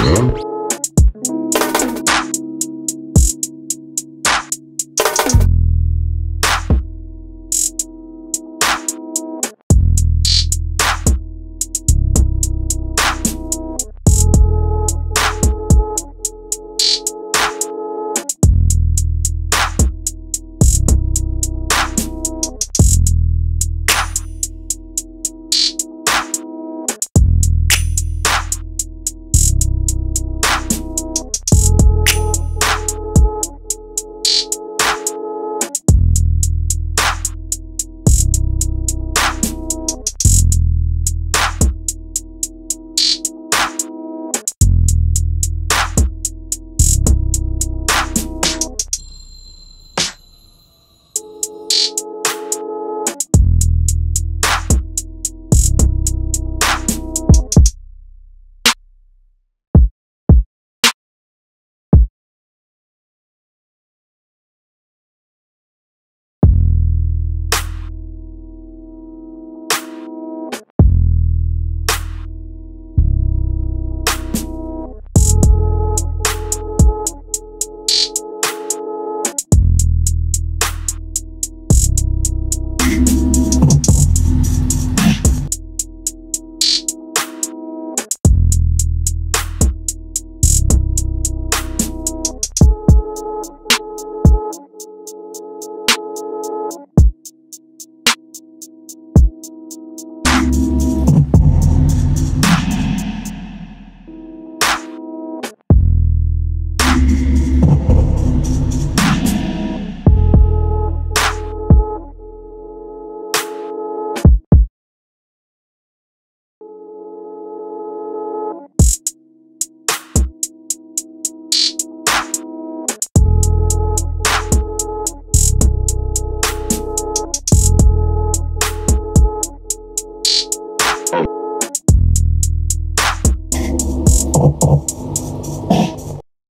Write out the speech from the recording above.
Música Oh, oh, oh.